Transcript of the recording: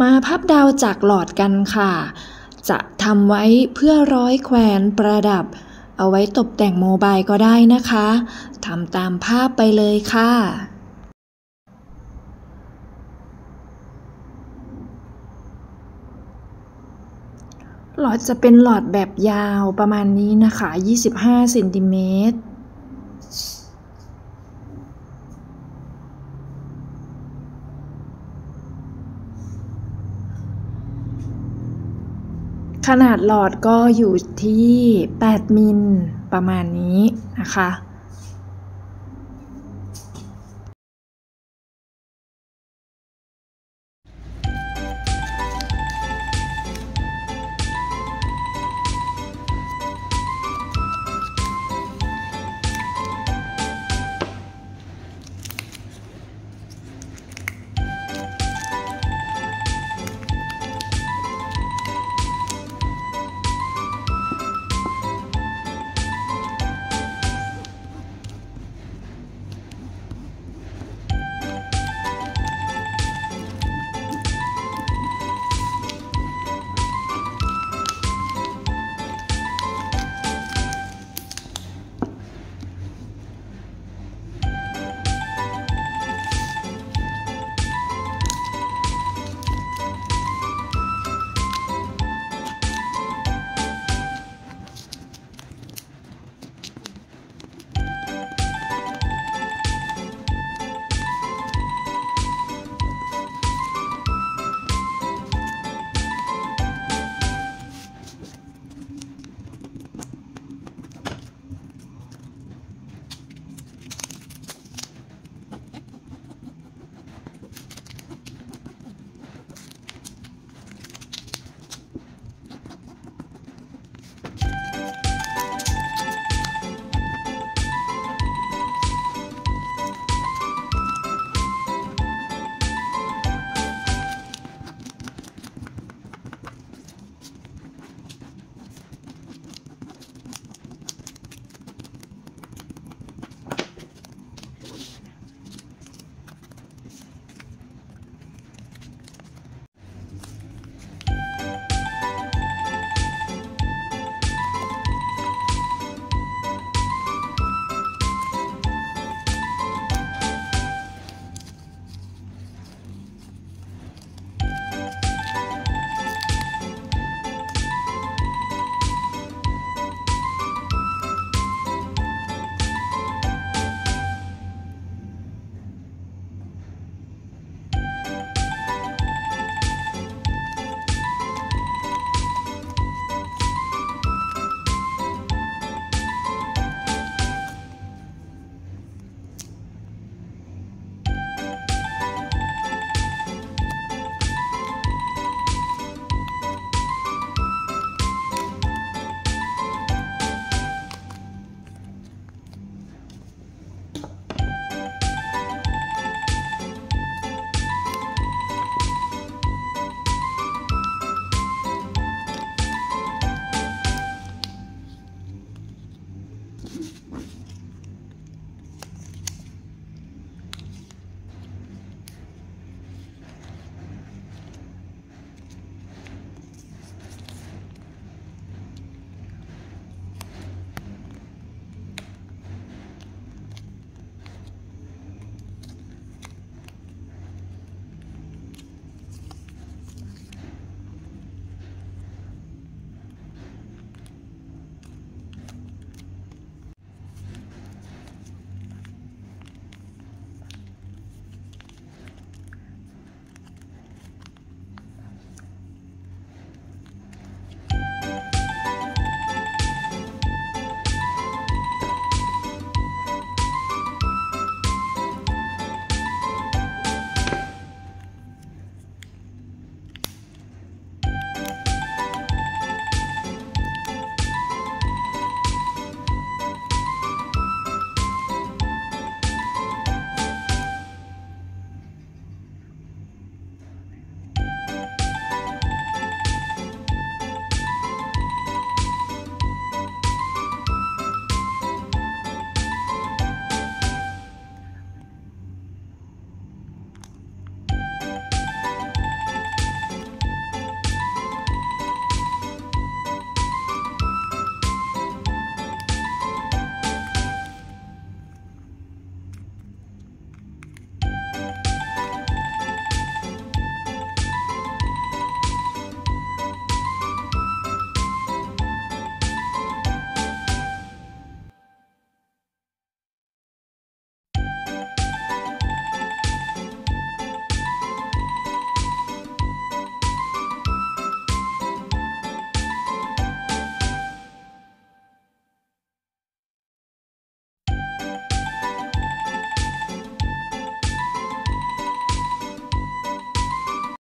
มาพับดาวจากหลอดกันค่ะ จะทำไว้เพื่อร้อยแขวนประดับ เอาไว้ตกแต่งโมบายก็ได้นะคะทำตามภาพไปเลยค่ะหลอดจะเป็นหลอดแบบยาวประมาณนี้นะคะ 25เซนติเมตร ขนาดหลอดก็อยู่ที่ 8 มิลประมาณนี้นะคะ